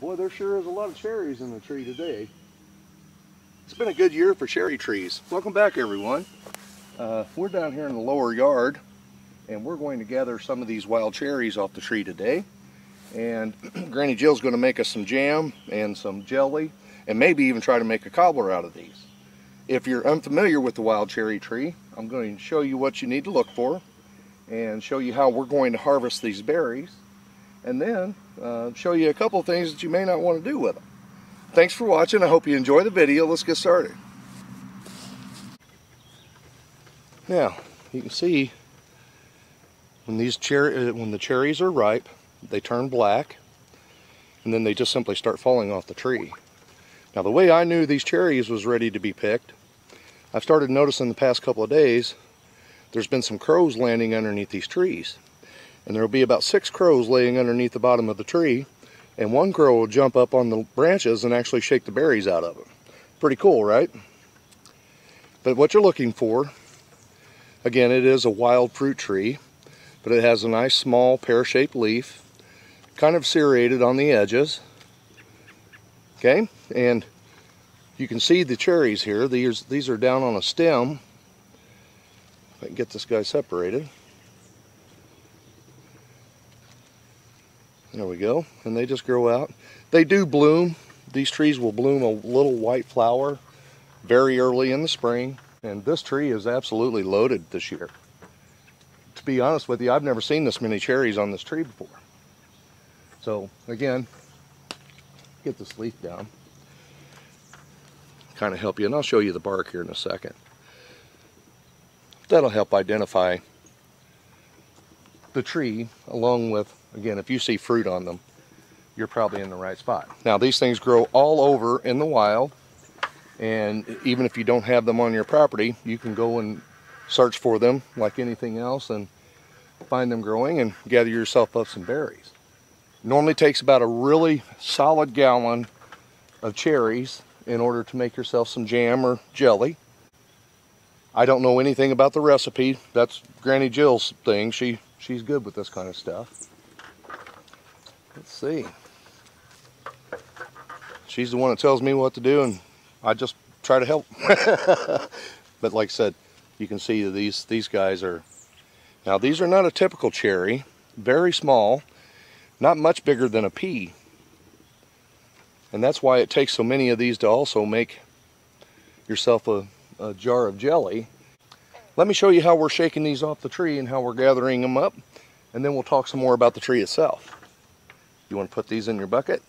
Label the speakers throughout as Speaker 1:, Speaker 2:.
Speaker 1: Boy, there sure is a lot of cherries in the tree today. It's been a good year for cherry trees. Welcome back everyone. Uh, we're down here in the lower yard and we're going to gather some of these wild cherries off the tree today. And Granny Jill's going to make us some jam and some jelly and maybe even try to make a cobbler out of these. If you're unfamiliar with the wild cherry tree, I'm going to show you what you need to look for and show you how we're going to harvest these berries and then uh, show you a couple things that you may not want to do with them. Thanks for watching. I hope you enjoy the video. Let's get started. Now, you can see when these cherry, uh, when the cherries are ripe, they turn black, and then they just simply start falling off the tree. Now, the way I knew these cherries was ready to be picked, I've started noticing the past couple of days there's been some crows landing underneath these trees. And there will be about six crows laying underneath the bottom of the tree, and one crow will jump up on the branches and actually shake the berries out of them. Pretty cool, right? But what you're looking for, again, it is a wild fruit tree, but it has a nice small pear-shaped leaf, kind of serrated on the edges. Okay, and you can see the cherries here. These, these are down on a stem. If I can get this guy separated. There we go. And they just grow out. They do bloom. These trees will bloom a little white flower very early in the spring. And this tree is absolutely loaded this year. To be honest with you, I've never seen this many cherries on this tree before. So again, get this leaf down kind of help you. And I'll show you the bark here in a second. That'll help identify the tree along with, again, if you see fruit on them, you're probably in the right spot. Now these things grow all over in the wild and even if you don't have them on your property, you can go and search for them like anything else and find them growing and gather yourself up some berries. Normally takes about a really solid gallon of cherries in order to make yourself some jam or jelly. I don't know anything about the recipe. That's Granny Jill's thing. She she's good with this kind of stuff. Let's see. She's the one that tells me what to do and I just try to help. but like I said, you can see these these guys are now these are not a typical cherry, very small, not much bigger than a pea. And that's why it takes so many of these to also make yourself a, a jar of jelly. Let me show you how we're shaking these off the tree and how we're gathering them up. And then we'll talk some more about the tree itself. You want to put these in your bucket?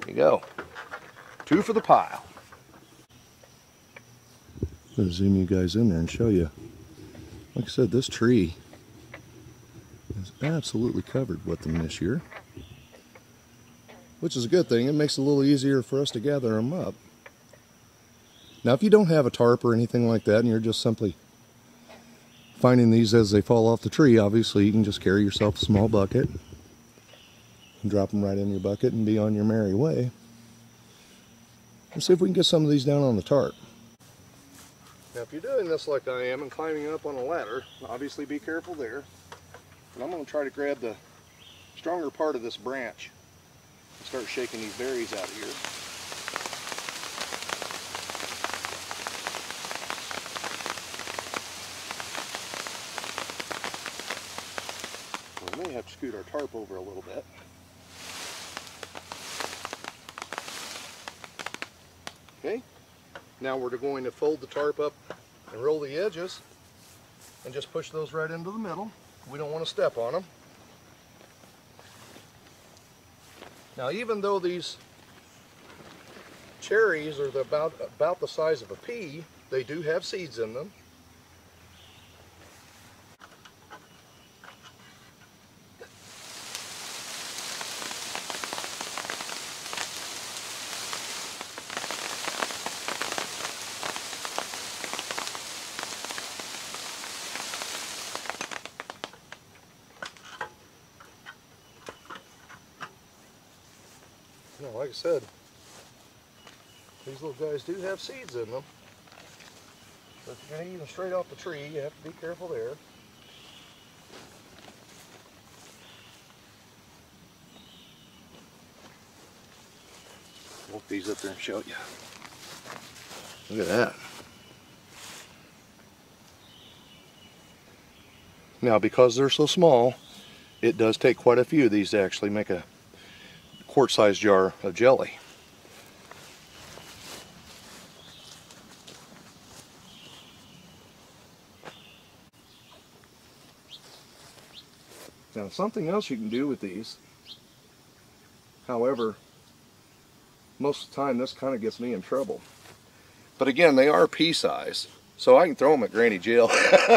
Speaker 1: There you go. Two for the pile. I'm going to zoom you guys in there and show you. Like I said, this tree is absolutely covered with them this year which is a good thing. It makes it a little easier for us to gather them up. Now, if you don't have a tarp or anything like that, and you're just simply finding these as they fall off the tree, obviously you can just carry yourself a small bucket drop them right in your bucket and be on your merry way. Let's see if we can get some of these down on the tarp. Now, if you're doing this like I am and climbing up on a ladder, obviously be careful there. And I'm going to try to grab the stronger part of this branch and start shaking these berries out of here. We may have to scoot our tarp over a little bit. Okay, now we're going to fold the tarp up and roll the edges and just push those right into the middle. We don't want to step on them. Now even though these cherries are about, about the size of a pea, they do have seeds in them. Like I said, these little guys do have seeds in them. So if you're going to eat them straight off the tree, you have to be careful there. Walk these up there and show you. Look at that. Now because they're so small, it does take quite a few of these to actually make a quart-sized jar of jelly. Now something else you can do with these, however, most of the time this kind of gets me in trouble. But again, they are pea size, so I can throw them at Granny Jill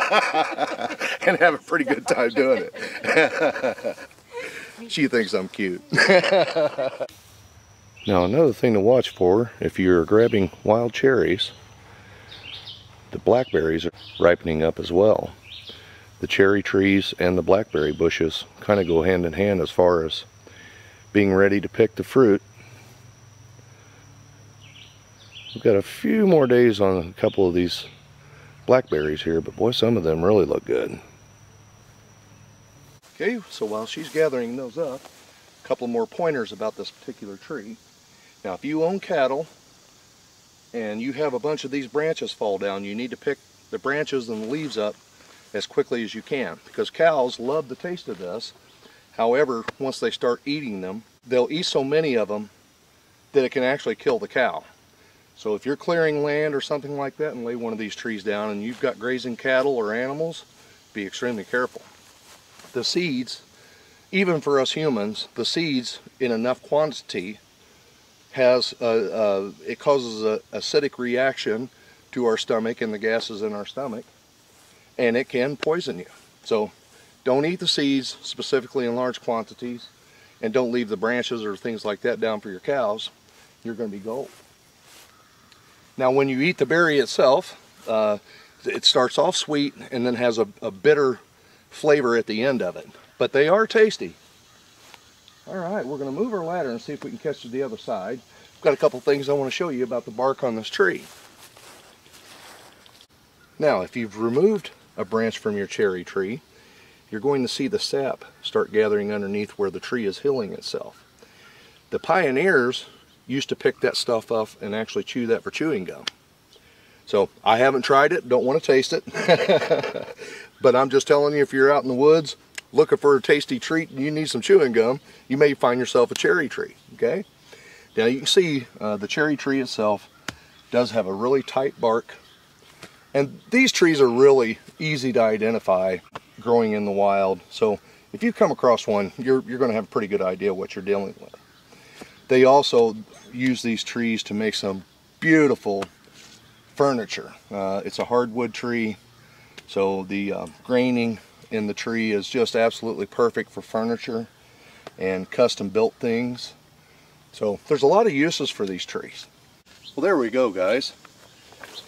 Speaker 1: and have a pretty good time doing it. she thinks I'm cute. now another thing to watch for, if you're grabbing wild cherries, the blackberries are ripening up as well the cherry trees and the blackberry bushes kind of go hand in hand as far as being ready to pick the fruit. We've got a few more days on a couple of these blackberries here, but boy, some of them really look good. Okay, so while she's gathering those up, a couple more pointers about this particular tree. Now, if you own cattle and you have a bunch of these branches fall down, you need to pick the branches and the leaves up as quickly as you can because cows love the taste of this. However, once they start eating them, they'll eat so many of them that it can actually kill the cow. So if you're clearing land or something like that and lay one of these trees down and you've got grazing cattle or animals, be extremely careful. The seeds, even for us humans, the seeds in enough quantity has a, a, it causes a acidic reaction to our stomach and the gases in our stomach and it can poison you. So don't eat the seeds specifically in large quantities and don't leave the branches or things like that down for your cows. You're going to be gold. Now when you eat the berry itself, uh, it starts off sweet and then has a, a bitter flavor at the end of it. But they are tasty. All right, we're going to move our ladder and see if we can catch to the other side. I've got a couple things I want to show you about the bark on this tree. Now, if you've removed a branch from your cherry tree, you're going to see the sap start gathering underneath where the tree is healing itself. The pioneers used to pick that stuff up and actually chew that for chewing gum. So I haven't tried it, don't want to taste it. but I'm just telling you, if you're out in the woods looking for a tasty treat and you need some chewing gum, you may find yourself a cherry tree, okay? Now you can see uh, the cherry tree itself does have a really tight bark and these trees are really easy to identify growing in the wild. So if you come across one, you're, you're going to have a pretty good idea what you're dealing with. They also use these trees to make some beautiful furniture. Uh, it's a hardwood tree, so the uh, graining in the tree is just absolutely perfect for furniture and custom built things. So there's a lot of uses for these trees. Well, there we go, guys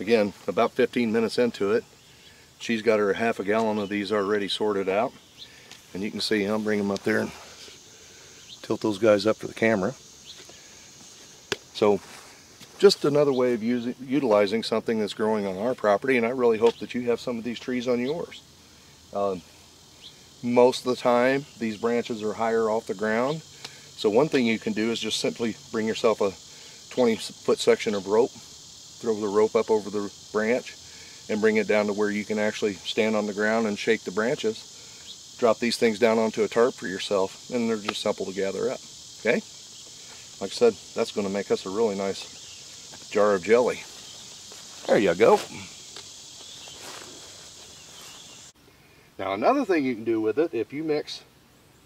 Speaker 1: again, about 15 minutes into it, she's got her half a gallon of these already sorted out. And you can see, I'll bring them up there and tilt those guys up for the camera. So just another way of using, utilizing something that's growing on our property, and I really hope that you have some of these trees on yours. Uh, most of the time, these branches are higher off the ground. So one thing you can do is just simply bring yourself a 20 foot section of rope throw the rope up over the branch and bring it down to where you can actually stand on the ground and shake the branches. Drop these things down onto a tarp for yourself and they're just simple to gather up. Okay? Like I said, that's going to make us a really nice jar of jelly. There you go. Now another thing you can do with it, if you mix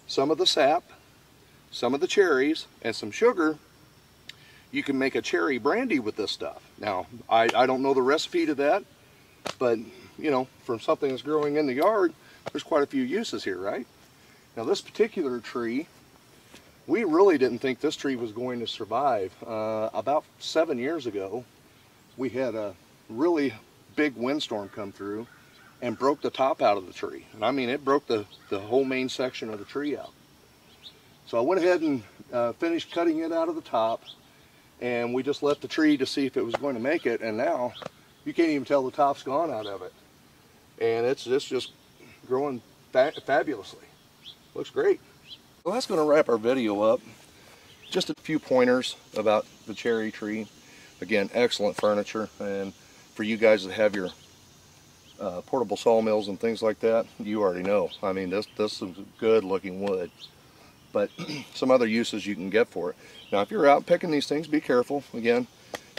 Speaker 1: some of the sap, some of the cherries, and some sugar, you can make a cherry brandy with this stuff. Now, I, I don't know the recipe to that, but, you know, from something that's growing in the yard, there's quite a few uses here, right? Now, this particular tree, we really didn't think this tree was going to survive. Uh, about seven years ago, we had a really big windstorm come through and broke the top out of the tree. And I mean, it broke the, the whole main section of the tree out. So I went ahead and uh, finished cutting it out of the top, and we just left the tree to see if it was going to make it and now you can't even tell the top's gone out of it and it's, it's just growing fa fabulously looks great well that's going to wrap our video up just a few pointers about the cherry tree. Again, excellent furniture, and for you guys that have your uh, portable sawmills and things like that, you already know. I mean, this this is good looking wood. But some other uses you can get for it. Now, if you're out picking these things, be careful. Again,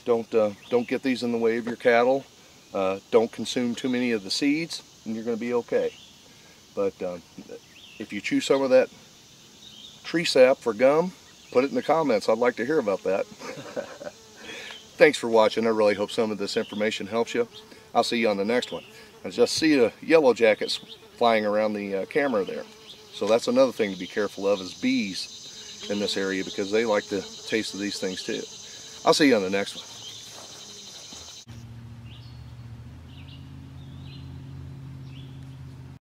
Speaker 1: don't uh, don't get these in the way of your cattle. Uh, don't consume too many of the seeds, and you're going to be okay. But um, if you chew some of that tree sap for gum, put it in the comments. I'd like to hear about that. Thanks for watching. I really hope some of this information helps you. I'll see you on the next one. I just see the yellow jackets flying around the uh, camera there. So that's another thing to be careful of is bees in this area because they like the taste of these things too. I'll see you on the next one.